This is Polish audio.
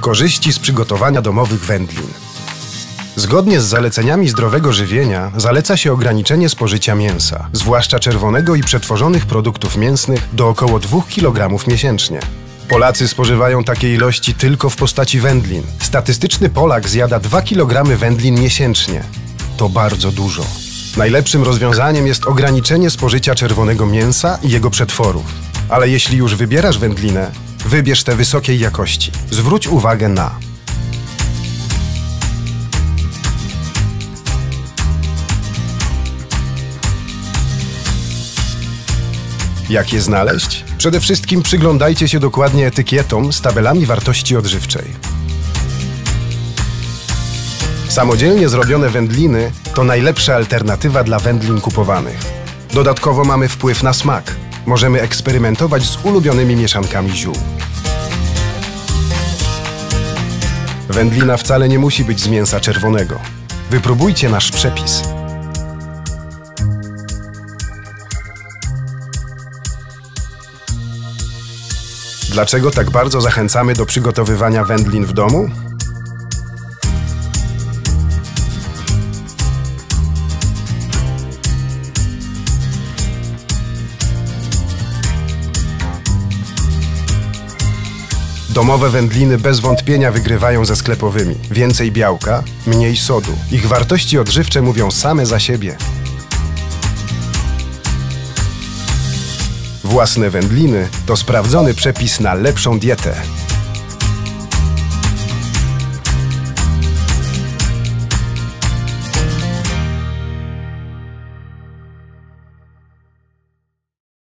Korzyści z przygotowania domowych wędlin. Zgodnie z zaleceniami zdrowego żywienia zaleca się ograniczenie spożycia mięsa, zwłaszcza czerwonego i przetworzonych produktów mięsnych do około 2 kg miesięcznie. Polacy spożywają takie ilości tylko w postaci wędlin. Statystyczny Polak zjada 2 kg wędlin miesięcznie. To bardzo dużo. Najlepszym rozwiązaniem jest ograniczenie spożycia czerwonego mięsa i jego przetworów. Ale jeśli już wybierasz wędlinę, wybierz te wysokiej jakości. Zwróć uwagę na Jak je znaleźć? Przede wszystkim przyglądajcie się dokładnie etykietom z tabelami wartości odżywczej. Samodzielnie zrobione wędliny to najlepsza alternatywa dla wędlin kupowanych. Dodatkowo mamy wpływ na smak. Możemy eksperymentować z ulubionymi mieszankami ziół. Wędlina wcale nie musi być z mięsa czerwonego. Wypróbujcie nasz przepis. Dlaczego tak bardzo zachęcamy do przygotowywania wędlin w domu? Domowe wędliny bez wątpienia wygrywają ze sklepowymi. Więcej białka, mniej sodu. Ich wartości odżywcze mówią same za siebie. Własne wędliny to sprawdzony przepis na lepszą dietę.